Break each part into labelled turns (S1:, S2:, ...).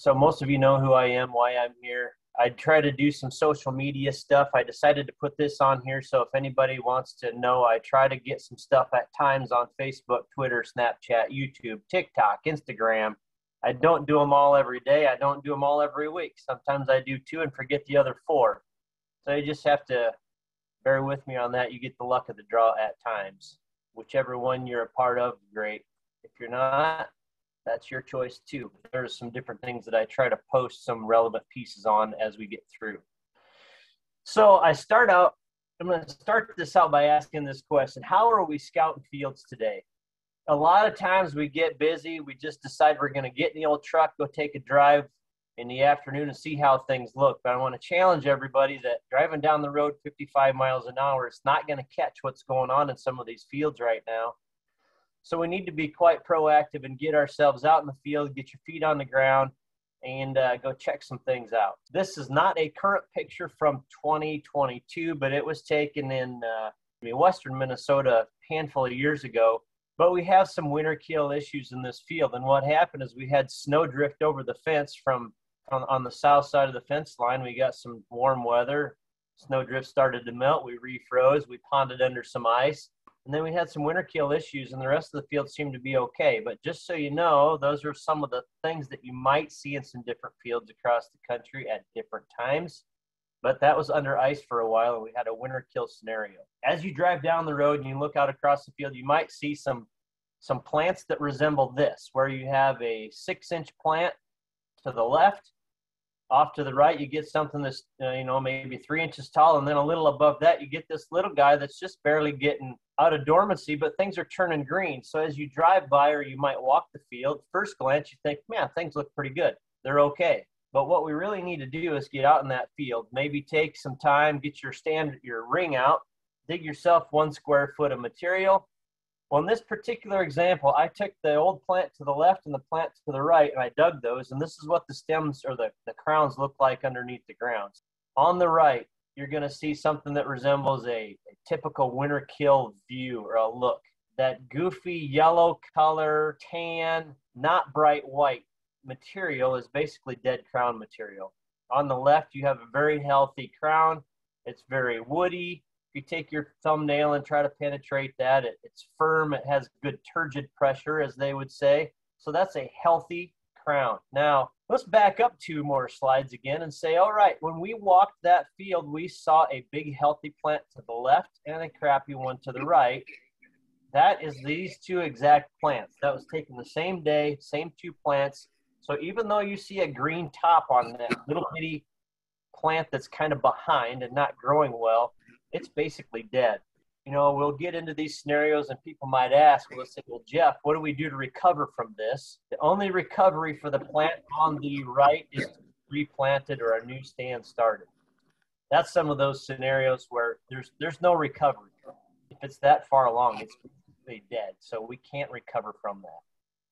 S1: So most of you know who I am, why I'm here. I try to do some social media stuff. I decided to put this on here so if anybody wants to know, I try to get some stuff at times on Facebook, Twitter, Snapchat, YouTube, TikTok, Instagram. I don't do them all every day. I don't do them all every week. Sometimes I do two and forget the other four. So you just have to bear with me on that. You get the luck of the draw at times. Whichever one you're a part of, great. If you're not, that's your choice too. There's some different things that I try to post some relevant pieces on as we get through. So I start out, I'm going to start this out by asking this question How are we scouting fields today? A lot of times we get busy, we just decide we're going to get in the old truck, go take a drive in the afternoon and see how things look. But I want to challenge everybody that driving down the road 55 miles an hour is not going to catch what's going on in some of these fields right now. So we need to be quite proactive and get ourselves out in the field, get your feet on the ground, and uh, go check some things out. This is not a current picture from 2022, but it was taken in uh, western Minnesota a handful of years ago. But we have some winter kill issues in this field, and what happened is we had snow drift over the fence from on, on the south side of the fence line. We got some warm weather. Snow drift started to melt. We refroze. We ponded under some ice and then we had some winter kill issues, and the rest of the field seemed to be okay. But just so you know, those are some of the things that you might see in some different fields across the country at different times. But that was under ice for a while, and we had a winter kill scenario. As you drive down the road and you look out across the field, you might see some some plants that resemble this, where you have a six-inch plant to the left off to the right, you get something that's, uh, you know, maybe three inches tall. And then a little above that, you get this little guy that's just barely getting out of dormancy, but things are turning green. So as you drive by or you might walk the field, first glance, you think, man, things look pretty good. They're okay. But what we really need to do is get out in that field, maybe take some time, get your stand, your ring out, dig yourself one square foot of material, well, in this particular example, I took the old plant to the left and the plant to the right, and I dug those, and this is what the stems or the, the crowns look like underneath the ground. On the right, you're going to see something that resembles a, a typical winter kill view or a look. That goofy yellow color, tan, not bright white material is basically dead crown material. On the left, you have a very healthy crown. It's very woody, If you take your thumbnail and try to penetrate that, it, it's firm, it has good turgid pressure, as they would say. So that's a healthy crown. Now, let's back up two more slides again and say, all right, when we walked that field, we saw a big healthy plant to the left and a crappy one to the right. That is these two exact plants. That was taken the same day, same two plants. So even though you see a green top on that little bitty plant that's kind of behind and not growing well, it's basically dead. You know, we'll get into these scenarios and people might ask, well, let's say, well, Jeff, what do we do to recover from this? The only recovery for the plant on the right is replanted or a new stand started. That's some of those scenarios where there's there's no recovery. If it's that far along, it's dead. So we can't recover from that.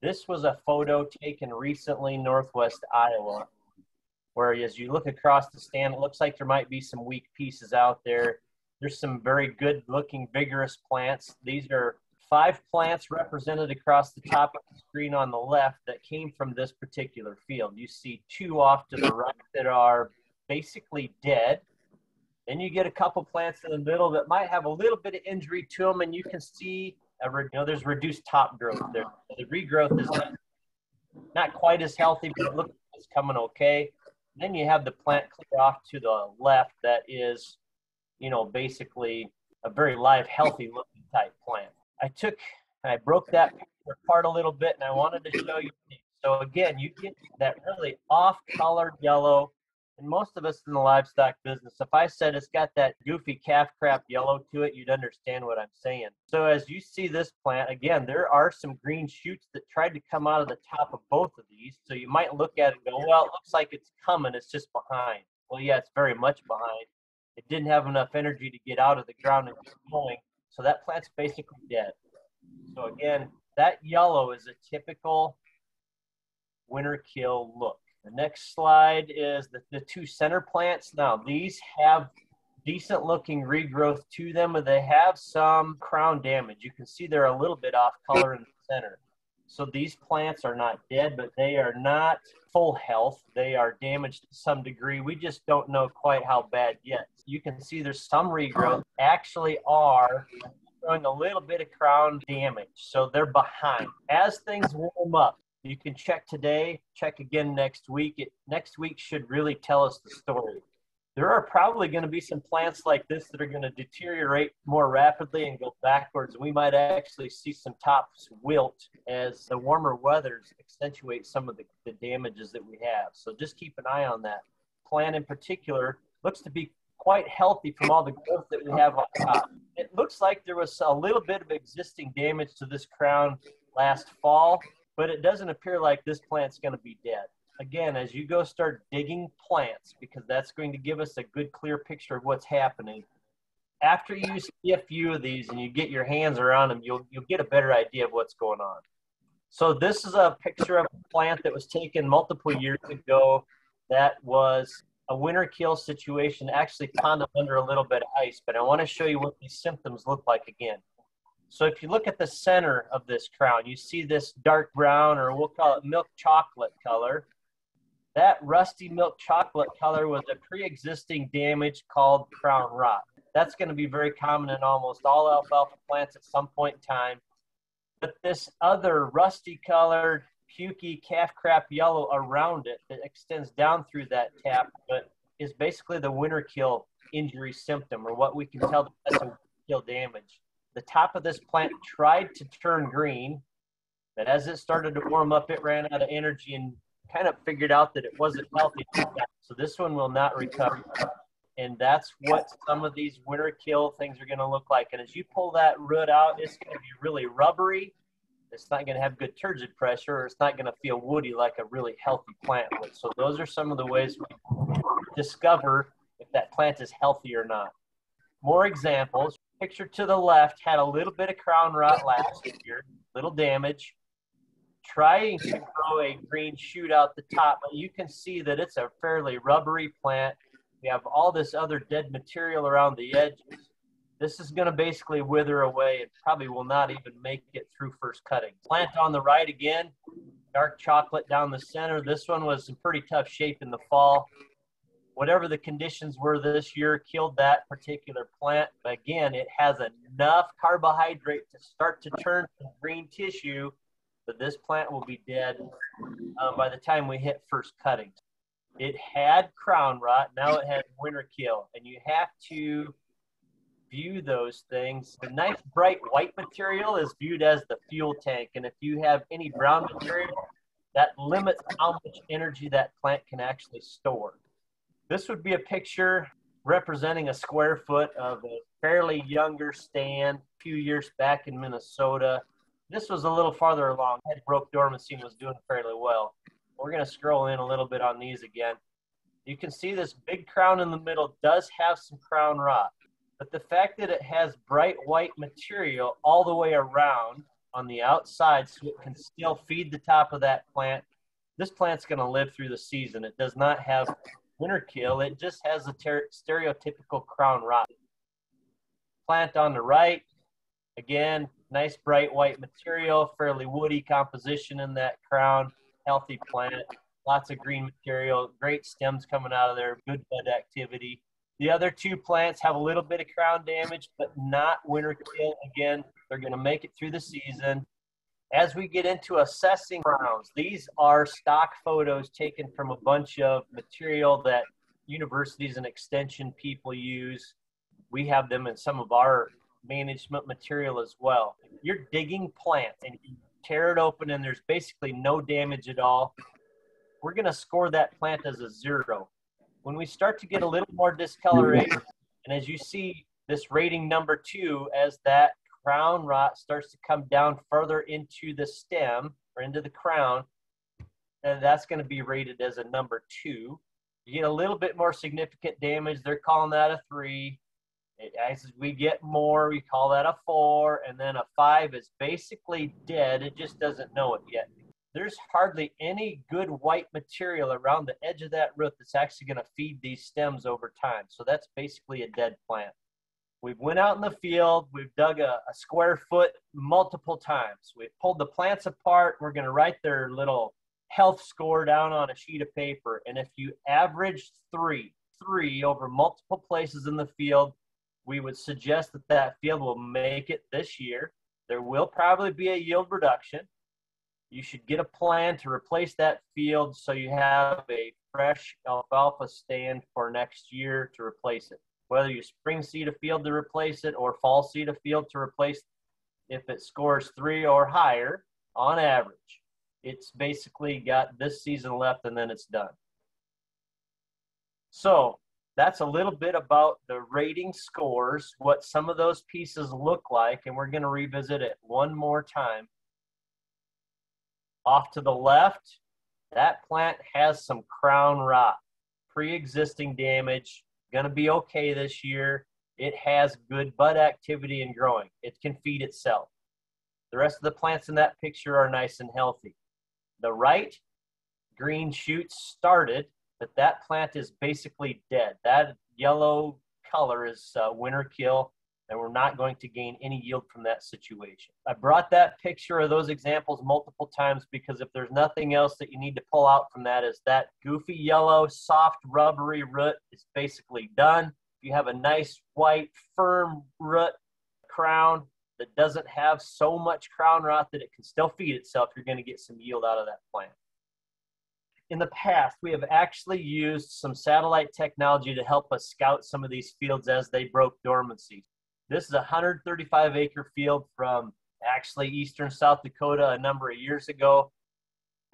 S1: This was a photo taken recently northwest Iowa, where as you look across the stand, it looks like there might be some weak pieces out there there's some very good looking vigorous plants. These are five plants represented across the top of the screen on the left that came from this particular field. You see two off to the right that are basically dead. Then you get a couple plants in the middle that might have a little bit of injury to them, and you can see, a, you know, there's reduced top growth there. The regrowth is not, not quite as healthy, but it looks like it's coming okay. Then you have the plant clear off to the left that is you know, basically a very live, healthy looking type plant. I took, I broke that apart a little bit and I wanted to show you. So again, you get that really off colored yellow. And most of us in the livestock business, if I said it's got that goofy calf crap yellow to it, you'd understand what I'm saying. So as you see this plant, again, there are some green shoots that tried to come out of the top of both of these. So you might look at it and go, well, it looks like it's coming, it's just behind. Well, yeah, it's very much behind. It didn't have enough energy to get out of the ground and keep going. So that plant's basically dead. So again, that yellow is a typical winter kill look. The next slide is the, the two center plants. Now these have decent looking regrowth to them, but they have some crown damage. You can see they're a little bit off color in the center. So these plants are not dead, but they are not full health. They are damaged to some degree. We just don't know quite how bad yet. You can see there's some regrowth actually are showing a little bit of crown damage. So they're behind. As things warm up, you can check today, check again next week. It, next week should really tell us the story there are probably going to be some plants like this that are going to deteriorate more rapidly and go backwards. We might actually see some tops wilt as the warmer weathers accentuate some of the, the damages that we have. So just keep an eye on that. Plant in particular looks to be quite healthy from all the growth that we have on top. It looks like there was a little bit of existing damage to this crown last fall, but it doesn't appear like this plant's going to be dead again, as you go start digging plants, because that's going to give us a good, clear picture of what's happening. After you see a few of these and you get your hands around them, you'll, you'll get a better idea of what's going on. So this is a picture of a plant that was taken multiple years ago that was a winter kill situation, actually ponded under a little bit of ice, but I want to show you what these symptoms look like again. So if you look at the center of this crown, you see this dark brown, or we'll call it milk chocolate color. That rusty milk chocolate color was a pre-existing damage called crown rot. That's going to be very common in almost all alfalfa plants at some point in time. But this other rusty colored, pukey calf crap yellow around it that extends down through that tap, but is basically the winter kill injury symptom, or what we can tell that that's a kill damage. The top of this plant tried to turn green, but as it started to warm up, it ran out of energy and kind of figured out that it wasn't healthy. So this one will not recover. And that's what some of these winter kill things are going to look like. And as you pull that root out, it's going to be really rubbery. It's not going to have good turgid pressure, it's not going to feel woody like a really healthy plant would. So those are some of the ways we discover if that plant is healthy or not. More examples. Picture to the left had a little bit of crown rot last year, little damage trying to grow a green shoot out the top, but you can see that it's a fairly rubbery plant. We have all this other dead material around the edges. This is going to basically wither away and probably will not even make it through first cutting. Plant on the right again, dark chocolate down the center. This one was in pretty tough shape in the fall. Whatever the conditions were this year killed that particular plant. But again, it has enough carbohydrate to start to turn green tissue but this plant will be dead uh, by the time we hit first cuttings. It had crown rot, now it has winter kill, and you have to view those things. The nice bright white material is viewed as the fuel tank, and if you have any brown material, that limits how much energy that plant can actually store. This would be a picture representing a square foot of a fairly younger stand a few years back in Minnesota. This was a little farther along. Head broke dormancy was doing fairly well. We're going to scroll in a little bit on these again. You can see this big crown in the middle does have some crown rot, but the fact that it has bright white material all the way around on the outside so it can still feed the top of that plant, this plant's going to live through the season. It does not have winter kill. It just has a ter- stereotypical crown rot. Plant on the right, again, nice bright white material, fairly woody composition in that crown, healthy plant, lots of green material, great stems coming out of there, good bud activity. The other two plants have a little bit of crown damage, but not winter kill. Again, they're going to make it through the season. As we get into assessing crowns, these are stock photos taken from a bunch of material that universities and extension people use. We have them in some of our management material as well. You're digging plants and you tear it open and there's basically no damage at all. We're going to score that plant as a zero. When we start to get a little more discoloration, and as you see this rating number two, as that crown rot starts to come down further into the stem or into the crown, and that's going to be rated as a number two. You get a little bit more significant damage. They're calling that a three. As we get more, we call that a four, and then a five is basically dead. It just doesn't know it yet. There's hardly any good white material around the edge of that root that's actually going to feed these stems over time. So that's basically a dead plant. We've went out in the field. We've dug a, a square foot multiple times. We've pulled the plants apart. We're going to write their little health score down on a sheet of paper. And if you average three, three over multiple places in the field, we would suggest that that field will make it this year. There will probably be a yield reduction. You should get a plan to replace that field so you have a fresh alfalfa stand for next year to replace it. Whether you spring seed a field to replace it or fall seed a field to replace if it scores three or higher on average, it's basically got this season left and then it's done. So that's a little bit about the rating scores, what some of those pieces look like, and we're going to revisit it one more time. Off to the left, that plant has some crown rot, pre-existing damage, going to be okay this year. It has good bud activity and growing. It can feed itself. The rest of the plants in that picture are nice and healthy. The right green shoots started but that plant is basically dead. That yellow color is uh, winter kill, and we're not going to gain any yield from that situation. I brought that picture of those examples multiple times because if there's nothing else that you need to pull out from that is that goofy yellow, soft, rubbery root is basically done. If you have a nice, white, firm root crown that doesn't have so much crown rot that it can still feed itself, you're going to get some yield out of that plant in the past, we have actually used some satellite technology to help us scout some of these fields as they broke dormancy. This is a 135 acre field from actually eastern South Dakota a number of years ago.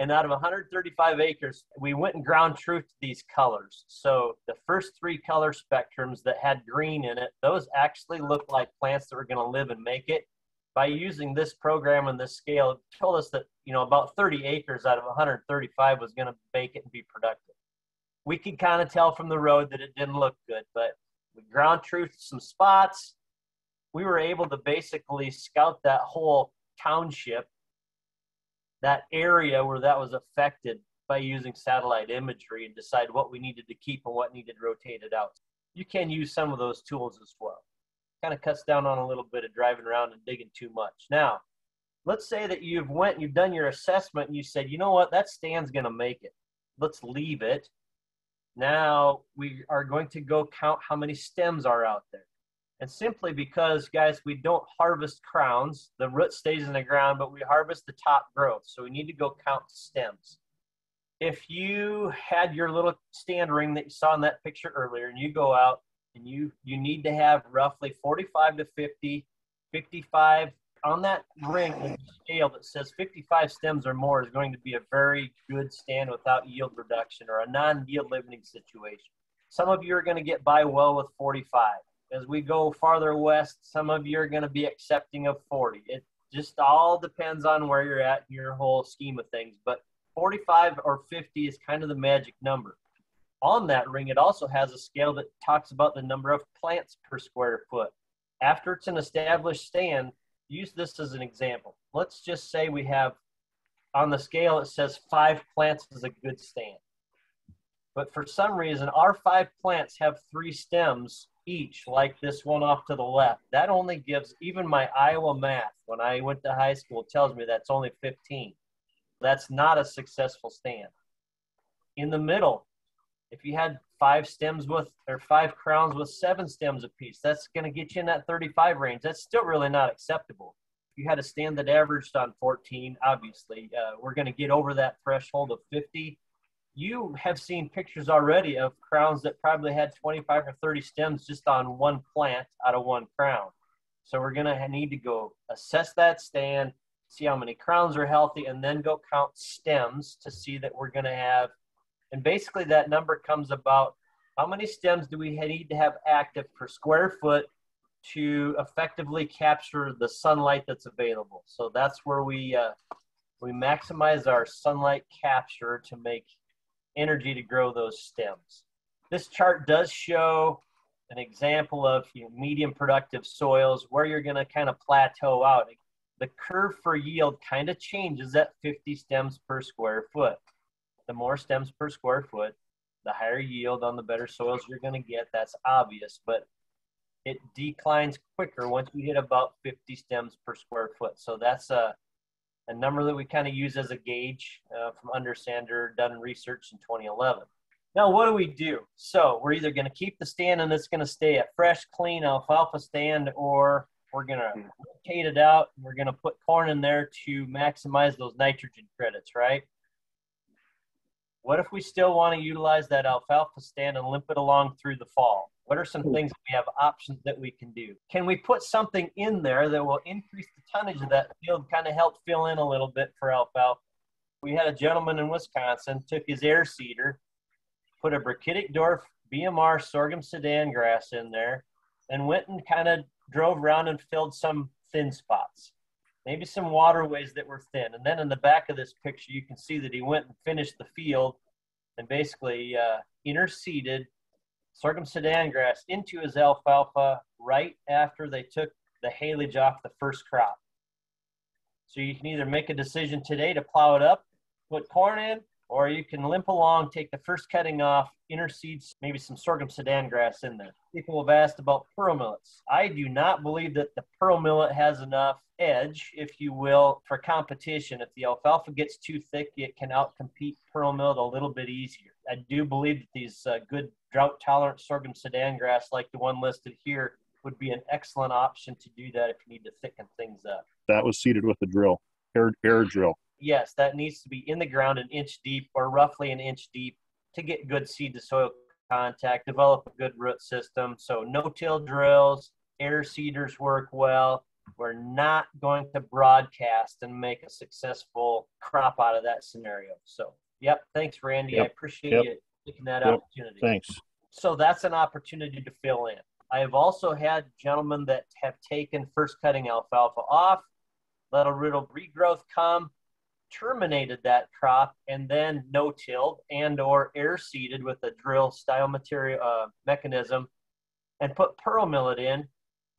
S1: And out of 135 acres, we went and ground truth these colors. So the first three color spectrums that had green in it, those actually looked like plants that were going to live and make it by using this program and this scale, it told us that you know about 30 acres out of 135 was going to make it and be productive. We could kind of tell from the road that it didn't look good, but we ground truthed some spots. We were able to basically scout that whole township, that area where that was affected by using satellite imagery and decide what we needed to keep and what needed rotated out. You can use some of those tools as well kind of cuts down on a little bit of driving around and digging too much. Now, let's say that you've went, you've done your assessment, and you said, you know what, that stand's going to make it. Let's leave it. Now we are going to go count how many stems are out there. And simply because, guys, we don't harvest crowns, the root stays in the ground, but we harvest the top growth. So we need to go count stems. If you had your little stand ring that you saw in that picture earlier, and you go out and you you need to have roughly 45 to 50 55 on that ring scale that says 55 stems or more is going to be a very good stand without yield reduction or a non-yield limiting situation. Some of you are going to get by well with 45 as we go farther west some of you are going to be accepting of 40 it just all depends on where you're at in your whole scheme of things but 45 or 50 is kind of the magic number. On that ring, it also has a scale that talks about the number of plants per square foot. After it's an established stand, use this as an example. Let's just say we have on the scale, it says five plants is a good stand. But for some reason, our five plants have three stems each, like this one off to the left. That only gives, even my Iowa math, when I went to high school, tells me that's only 15. That's not a successful stand. In the middle, if you had five stems with or five crowns with seven stems apiece, that's going to get you in that 35 range. That's still really not acceptable. You had a stand that averaged on 14, obviously, uh, we're going to get over that threshold of 50. You have seen pictures already of crowns that probably had 25 or 30 stems just on one plant out of one crown. So we're going to need to go assess that stand, see how many crowns are healthy, and then go count stems to see that we're going to have and basically that number comes about how many stems do we need to have active per square foot to effectively capture the sunlight that's available. So that's where we, uh, we maximize our sunlight capture to make energy to grow those stems. This chart does show an example of you know, medium productive soils where you're going to kind of plateau out. The curve for yield kind of changes at 50 stems per square foot the more stems per square foot, the higher yield on the better soils you're going to get. That's obvious. But it declines quicker once we hit about 50 stems per square foot. So that's a, a number that we kind of use as a gauge uh, from Undersander done research in 2011. Now, what do we do? So we're either going to keep the stand and it's going to stay a fresh, clean alfalfa stand, or we're going to rotate it out and we're going to put corn in there to maximize those nitrogen credits, right? What if we still want to utilize that alfalfa stand and limp it along through the fall? What are some things that we have options that we can do? Can we put something in there that will increase the tonnage of that field, kind of help fill in a little bit for alfalfa? We had a gentleman in Wisconsin took his air seeder, put a Brachytic dwarf BMR sorghum Sudan grass in there, and went and kind of drove around and filled some thin spots, maybe some waterways that were thin. And then in the back of this picture, you can see that he went and finished the field and basically uh, interseeded sorghum Sudan grass into his alfalfa right after they took the haylage off the first crop. So you can either make a decision today to plow it up, put corn in, or you can limp along, take the first cutting off, interseed maybe some sorghum Sudan grass in there. People have asked about pearl millets. I do not believe that the pearl millet has enough edge, if you will, for competition. If the alfalfa gets too thick, it can outcompete pearl millet a little bit easier. I do believe that these uh, good drought tolerant sorghum Sudan grass, like the one listed here, would be an excellent option to do that if you need to thicken things up.
S2: That was seeded with a drill, air, air drill
S1: yes, that needs to be in the ground an inch deep or roughly an inch deep to get good seed to soil contact, develop a good root system. So no till drills, air seeders work well. We're not going to broadcast and make a successful crop out of that scenario. So, yep, thanks, Randy. Yep. I appreciate yep. you taking that yep. opportunity.
S2: Thanks.
S1: So that's an opportunity to fill in. I have also had gentlemen that have taken first cutting alfalfa off, let a little regrowth come, terminated that crop and then no-tilled and or air seeded with a drill style material uh, mechanism and put pearl millet in,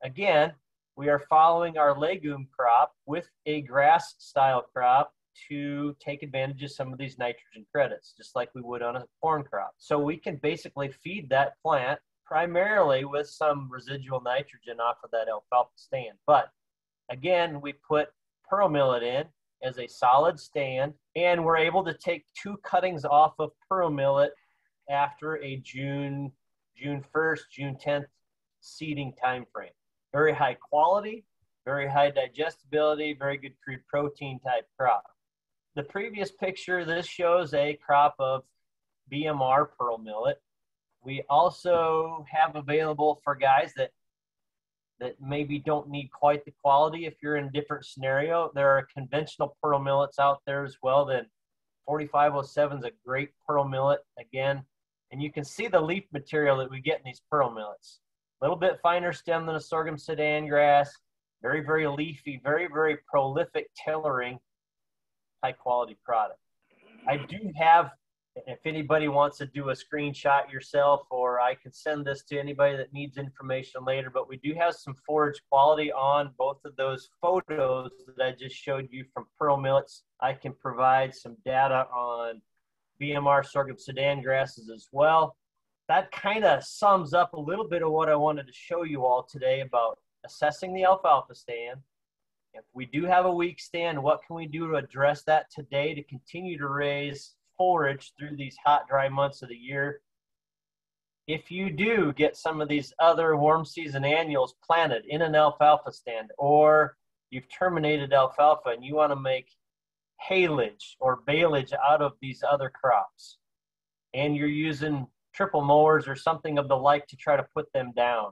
S1: again, we are following our legume crop with a grass style crop to take advantage of some of these nitrogen credits, just like we would on a corn crop. So we can basically feed that plant primarily with some residual nitrogen off of that alfalfa stand. But again, we put pearl millet in as a solid stand, and we're able to take two cuttings off of pearl millet after a June June 1st, June 10th seeding time frame. Very high quality, very high digestibility, very good crude protein type crop. The previous picture, this shows a crop of BMR pearl millet. We also have available for guys that that maybe don't need quite the quality if you're in a different scenario. There are conventional pearl millets out there as well. Then 4507 is a great pearl millet again. And you can see the leaf material that we get in these pearl millets. A little bit finer stem than a sorghum Sudan grass. Very, very leafy, very, very prolific tillering, high quality product. I do have if anybody wants to do a screenshot yourself or I can send this to anybody that needs information later, but we do have some forage quality on both of those photos that I just showed you from Pearl Millets. I can provide some data on BMR sorghum Sudan grasses as well. That kind of sums up a little bit of what I wanted to show you all today about assessing the alfalfa stand. If we do have a weak stand, what can we do to address that today to continue to raise forage through these hot, dry months of the year. If you do get some of these other warm season annuals planted in an alfalfa stand, or you've terminated alfalfa and you want to make haylage or baleage out of these other crops, and you're using triple mowers or something of the like to try to put them down,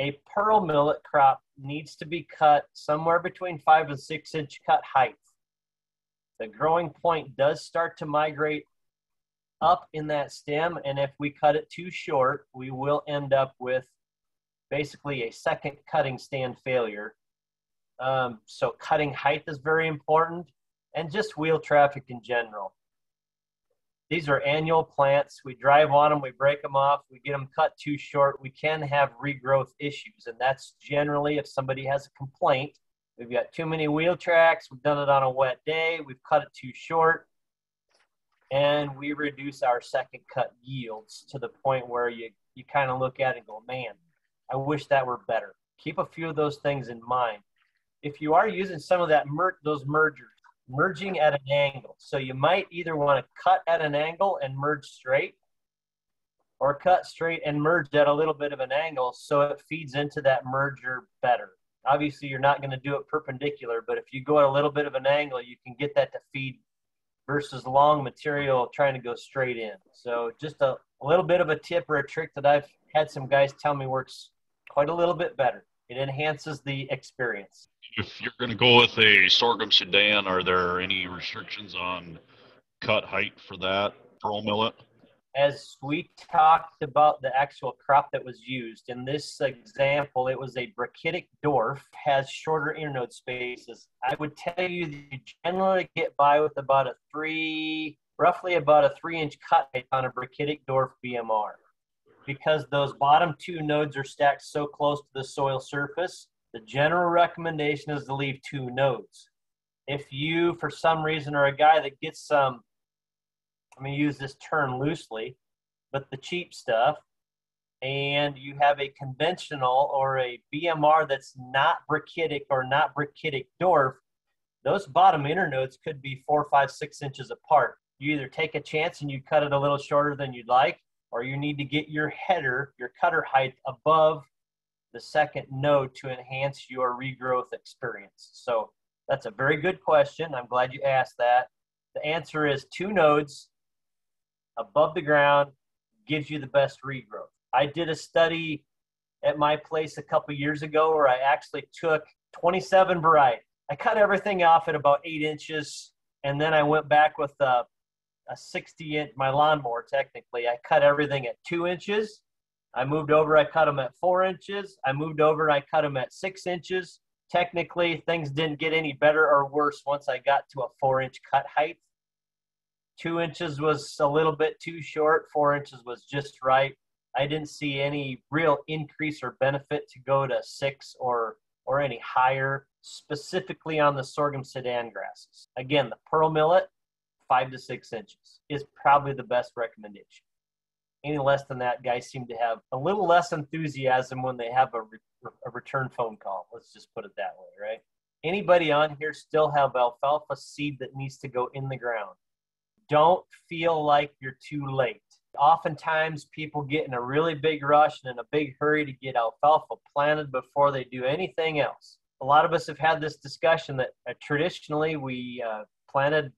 S1: a pearl millet crop needs to be cut somewhere between five and six inch cut height the growing point does start to migrate up in that stem. And if we cut it too short, we will end up with basically a second cutting stand failure. Um, so cutting height is very important and just wheel traffic in general. These are annual plants. We drive on them, we break them off, we get them cut too short. We can have regrowth issues. And that's generally if somebody has a complaint We've got too many wheel tracks. We've done it on a wet day. We've cut it too short. And we reduce our second cut yields to the point where you, you kind of look at it and go, man, I wish that were better. Keep a few of those things in mind. If you are using some of that mer- those mergers, merging at an angle, so you might either want to cut at an angle and merge straight, or cut straight and merge at a little bit of an angle so it feeds into that merger better. Obviously, you're not going to do it perpendicular, but if you go at a little bit of an angle, you can get that to feed versus long material trying to go straight in. So just a, a little bit of a tip or a trick that I've had some guys tell me works quite a little bit better. It enhances the experience.
S3: If you're going to go with a sorghum Sudan, are there any restrictions on cut height for that pearl millet?
S1: As we talked about the actual crop that was used, in this example, it was a brachytic dwarf, has shorter internode spaces. I would tell you that you generally get by with about a three, roughly about a three inch cut on a brachytic dwarf BMR. Because those bottom two nodes are stacked so close to the soil surface, the general recommendation is to leave two nodes. If you, for some reason, are a guy that gets some I'm going to use this term loosely, but the cheap stuff, and you have a conventional or a BMR that's not brachytic or not brachytic dwarf, those bottom internodes could be four, five, six inches apart. You either take a chance and you cut it a little shorter than you'd like, or you need to get your header, your cutter height above the second node to enhance your regrowth experience. So that's a very good question. I'm glad you asked that. The answer is two nodes above the ground gives you the best regrowth. I did a study at my place a couple years ago where I actually took 27 varieties. I cut everything off at about eight inches, and then I went back with a, a 60 inch, my lawnmower technically. I cut everything at two inches. I moved over, I cut them at four inches. I moved over, I cut them at six inches. Technically, things didn't get any better or worse once I got to a four inch cut height. Two inches was a little bit too short. Four inches was just right. I didn't see any real increase or benefit to go to six or or any higher, specifically on the sorghum sudan grasses. Again, the pearl millet, five to six inches, is probably the best recommendation. Any less than that, guys seem to have a little less enthusiasm when they have a, re- a return phone call. Let's just put it that way, right? Anybody on here still have alfalfa seed that needs to go in the ground? Don't feel like you're too late. Oftentimes, people get in a really big rush and in a big hurry to get alfalfa planted before they do anything else. A lot of us have had this discussion that uh, traditionally we uh, planted,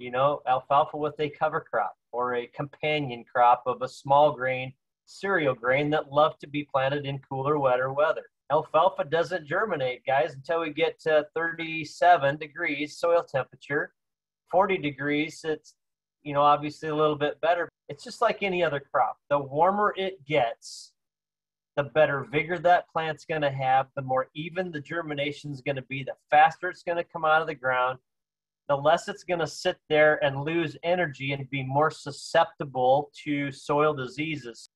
S1: you know, alfalfa with a cover crop or a companion crop of a small grain cereal grain that love to be planted in cooler, wetter weather. Alfalfa doesn't germinate, guys, until we get to 37 degrees soil temperature. 40 degrees, it's you know, obviously a little bit better. It's just like any other crop. The warmer it gets, the better vigor that plant's going to have, the more even the germination is going to be, the faster it's going to come out of the ground, the less it's going to sit there and lose energy and be more susceptible to soil diseases.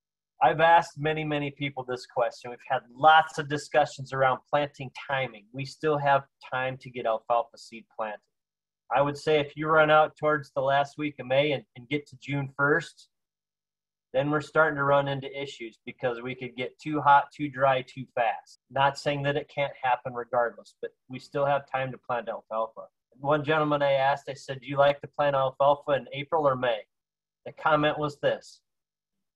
S1: I've asked many, many people this question. We've had lots of discussions around planting timing. We still have time to get alfalfa seed planted. I would say if you run out towards the last week of May and, and get to June 1st, then we're starting to run into issues because we could get too hot, too dry, too fast. Not saying that it can't happen regardless, but we still have time to plant alfalfa. One gentleman I asked, I said, Do you like to plant alfalfa in April or May? The comment was this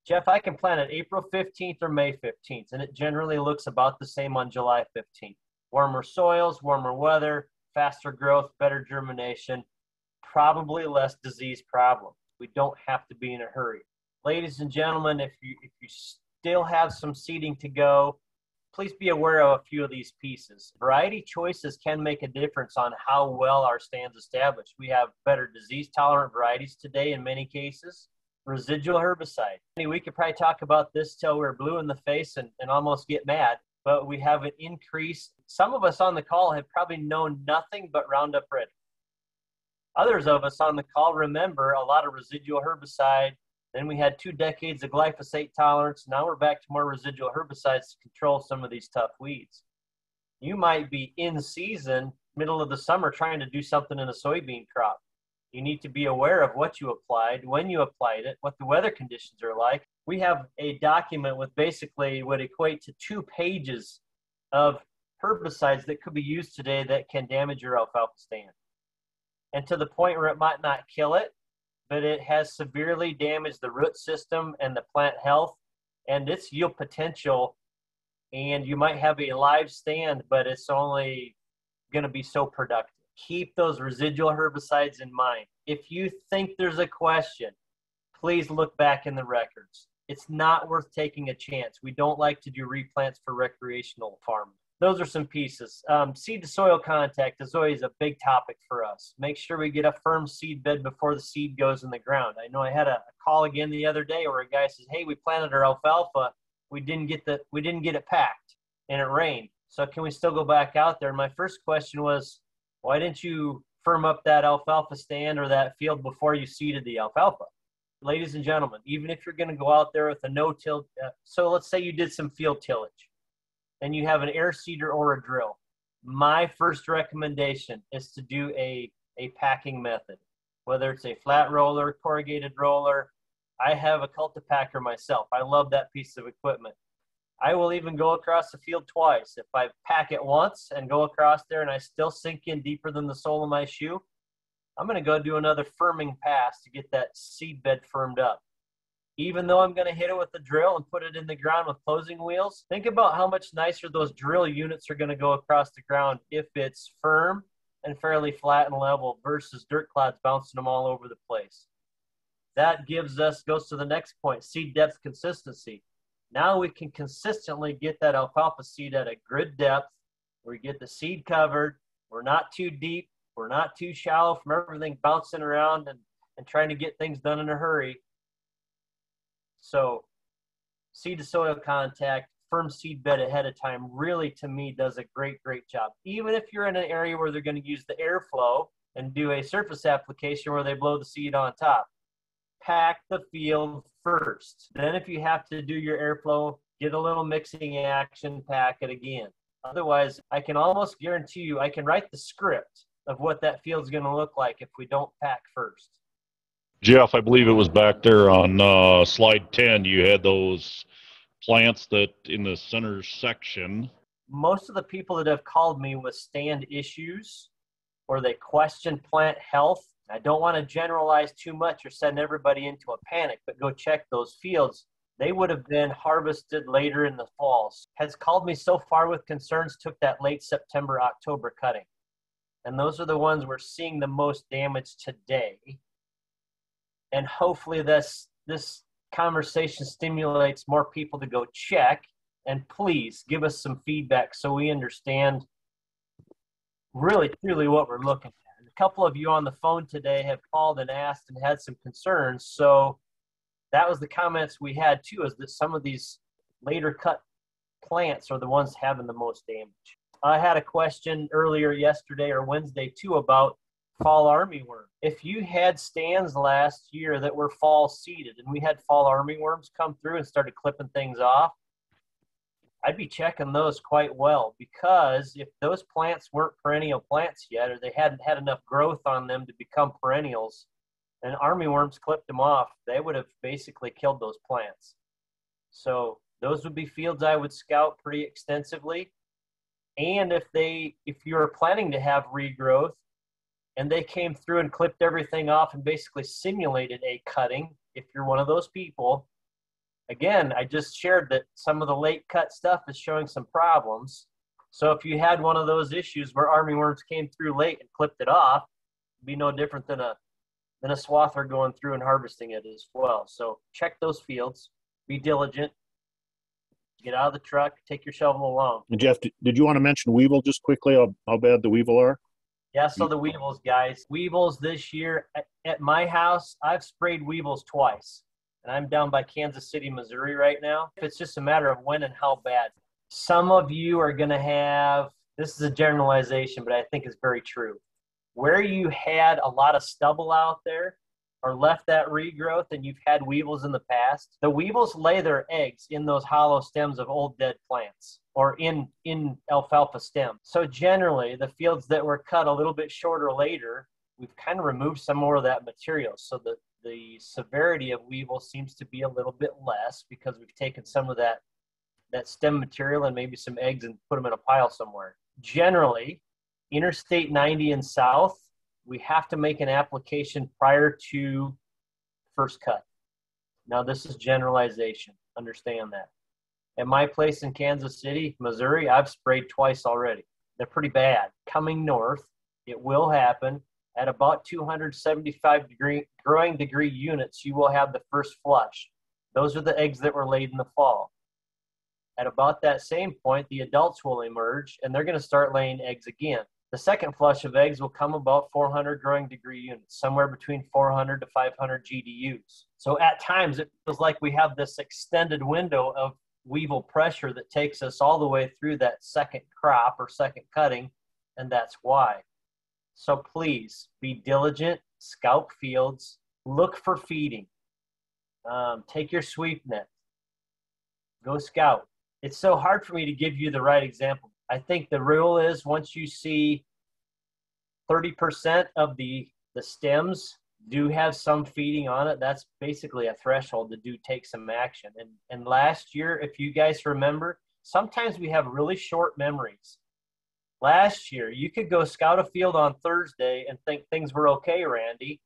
S1: Jeff, I can plant it April 15th or May 15th, and it generally looks about the same on July 15th. Warmer soils, warmer weather, faster growth, better germination, probably less disease problem. We don't have to be in a hurry. Ladies and gentlemen, if you, if you still have some seeding to go, please be aware of a few of these pieces. Variety choices can make a difference on how well our stands established. We have better disease tolerant varieties today in many cases. Residual herbicide. I mean, we could probably talk about this till we're blue in the face and, and almost get mad but we have an increase. Some of us on the call have probably known nothing but Roundup Ready. Others of us on the call remember a lot of residual herbicide. Then we had two decades of glyphosate tolerance. Now we're back to more residual herbicides to control some of these tough weeds. You might be in season, middle of the summer, trying to do something in a soybean crop. You need to be aware of what you applied, when you applied it, what the weather conditions are like. We have a document with basically what equate to two pages of herbicides that could be used today that can damage your alfalfa stand. And to the point where it might not kill it, but it has severely damaged the root system and the plant health and its yield potential. And you might have a live stand, but it's only going to be so productive. Keep those residual herbicides in mind. If you think there's a question, please look back in the records. It's not worth taking a chance. We don't like to do replants for recreational farming those are some pieces. Um, seed to soil contact is always a big topic for us. Make sure we get a firm seed bed before the seed goes in the ground. I know I had a, a call again the other day where a guy says, "Hey, we planted our alfalfa, we didn't get the we didn't get it packed, and it rained. So can we still go back out there?" My first question was, "Why didn't you firm up that alfalfa stand or that field before you seeded the alfalfa?" Ladies and gentlemen, even if you're going to go out there with a no-till, uh, so let's say you did some field tillage and you have an air seeder or a drill, my first recommendation is to do a, a packing method, whether it's a flat roller, corrugated roller. I have a Cultipacker myself. I love that piece of equipment. I will even go across the field twice. If I pack it once and go across there and I still sink in deeper than the sole of my shoe, I'm going to go do another firming pass to get that seed bed firmed up even though I'm going to hit it with the drill and put it in the ground with closing wheels, think about how much nicer those drill units are going to go across the ground if it's firm and fairly flat and level versus dirt clods bouncing them all over the place. That gives us, goes to the next point, seed depth consistency. Now we can consistently get that alfalfa seed at a good depth. We get the seed covered. We're not too deep. We're not too shallow from everything bouncing around and, and trying to get things done in a hurry so seed to soil contact, firm seed bed ahead of time really to me does a great, great job. Even if you're in an area where they're going to use the airflow and do a surface application where they blow the seed on top, pack the field first. Then if you have to do your airflow, get a little mixing action, pack it again. Otherwise, I can almost guarantee you I can write the script of what that field's going to look like if we don't pack first.
S3: Jeff, I believe it was back there on uh, slide 10. You had those plants that in the center section.
S1: Most of the people that have called me with stand issues or they question plant health, I don't want to generalize too much or send everybody into a panic, but go check those fields. They would have been harvested later in the falls. Has called me so far with concerns, took that late September, October cutting. And those are the ones we're seeing the most damage today and hopefully this this conversation stimulates more people to go check and please give us some feedback so we understand really truly what we're looking at. a couple of you on the phone today have called and asked and had some concerns. So that was the comments we had too, is that some of these later cut plants are the ones having the most damage. I had a question earlier yesterday or Wednesday too about fall armyworm. If you had stands last year that were fall seeded and we had fall armyworms come through and started clipping things off, I'd be checking those quite well because if those plants weren't perennial plants yet or they hadn't had enough growth on them to become perennials and armyworms clipped them off, they would have basically killed those plants. So those would be fields I would scout pretty extensively. And if they if you're planning to have regrowth, and they came through and clipped everything off and basically simulated a cutting if you're one of those people again i just shared that some of the late cut stuff is showing some problems. So if you had one of those issues where armyworms came through late and clipped it off be no different than a than a swather going through and harvesting it as well. So check those fields. Be diligent get out of the truck take your shovel along
S2: and jeff did, did you want to mention weevil just quickly how, how bad the weevil are
S1: yeah, so the weevils, guys. Weevils this year at, at, my house, I've sprayed weevils twice. And I'm down by Kansas City, Missouri right now. It's just a matter of when and how bad. Some of you are going to have this is a generalization, but I think it's very true. Where you had a lot of stubble out there, or left that regrowth and you've had weevils in the past, the weevils lay their eggs in those hollow stems of old dead plants or in, in alfalfa stem. So generally, the fields that were cut a little bit shorter later we've kind of removed some more of that material. So the, the severity of weevil seems to be a little bit less because we've taken some of that, that stem material and maybe some eggs and put them in a pile somewhere. Generally, Interstate 90 and south, we have to make an application prior to first cut. Now, this is generalization. Understand that. At my place in Kansas City, Missouri, I've sprayed twice already. They're pretty bad. Coming north, it will happen. At about 275 degree growing degree units, you will have the first flush. Those are the eggs that were laid in the fall. At about that same point, the adults will emerge and they're going to start laying eggs again. The second flush of eggs will come about 400 growing degree units, somewhere between 400 to 500 GDUs. So at times it feels like we have this extended window of weevil pressure that takes us all the way through that second crop or second cutting, and that's why. So please be diligent, scout fields, look for feeding. Um, take your sweep net, go scout. It's so hard for me to give you the right example. I think the rule is once you see 30% of the, the stems do have some feeding on it, that's basically a threshold to do take some action. And, and last year, if you guys remember, sometimes we have really short memories. Last year, you could go scout a field on Thursday and think things were okay, Randy.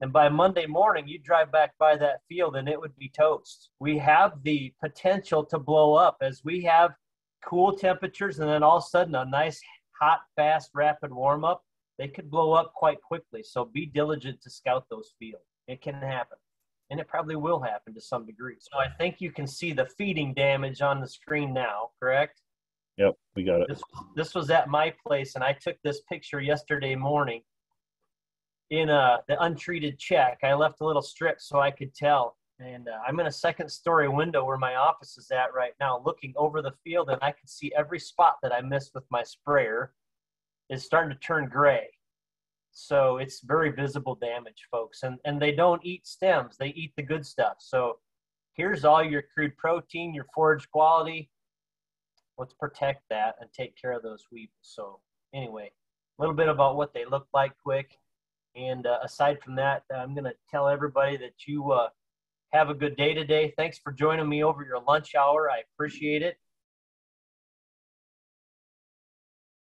S1: And by Monday morning, you drive back by that field and it would be toast. We have the potential to blow up as we have cool temperatures and then all of a sudden a nice, hot, fast, rapid warm up. They could blow up quite quickly. So be diligent to scout those fields. It can happen. And it probably will happen to some degree. So I think you can see the feeding damage on the screen now, correct?
S2: Yep, we got it.
S1: This, this was at my place, and I took this picture yesterday morning in uh, the untreated check. I left a little strip so I could tell. And uh, I'm in a second story window where my office is at right now, looking over the field, and I can see every spot that I missed with my sprayer is starting to turn gray. So it's very visible damage, folks. And, and they don't eat stems, they eat the good stuff. So here's all your crude protein, your forage quality let's protect that and take care of those weevils. So anyway, a little bit about what they look like quick. And uh, aside from that, I'm going to tell everybody that you uh, have a good day today. Thanks for joining me over your lunch hour. I appreciate it.